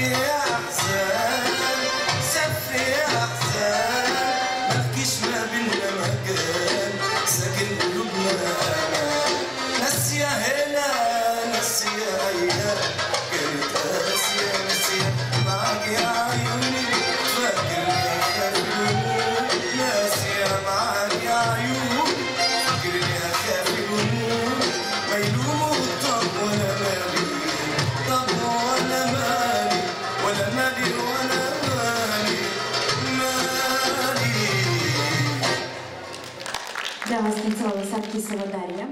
Yeah. Для вас танцювала Саркісова Дар'я.